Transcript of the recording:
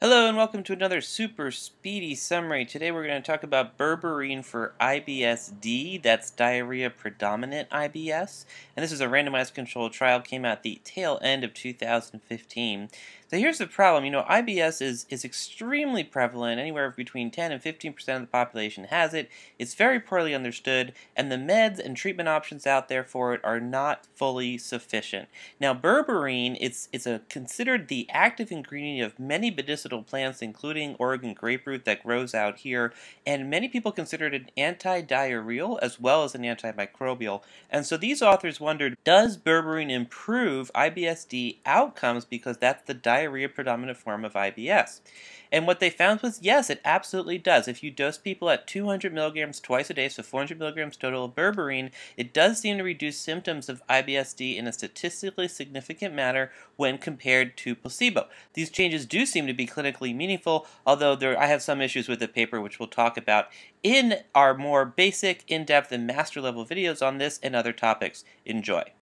Hello and welcome to another super speedy summary. Today we're going to talk about berberine for IBS-D, that's diarrhea predominant IBS, and this is a randomized controlled trial, came out the tail end of 2015. So here's the problem, you know, IBS is, is extremely prevalent, anywhere between 10 and 15% of the population has it, it's very poorly understood, and the meds and treatment options out there for it are not fully sufficient. Now berberine, it's, it's a, considered the active ingredient of many medicinal plants, including Oregon grape root that grows out here, and many people consider it an anti-diarrheal as well as an antimicrobial. And so these authors wondered, does berberine improve IBS-D outcomes because that's the diarrhea predominant form of IBS? And what they found was yes, it absolutely does. If you dose people at 200 milligrams twice a day, so 400 milligrams total of berberine, it does seem to reduce symptoms of IBS-D in a statistically significant manner when compared to placebo. These changes do seem to be clinically meaningful, although there, I have some issues with the paper which we'll talk about in our more basic, in-depth, and master level videos on this and other topics. Enjoy.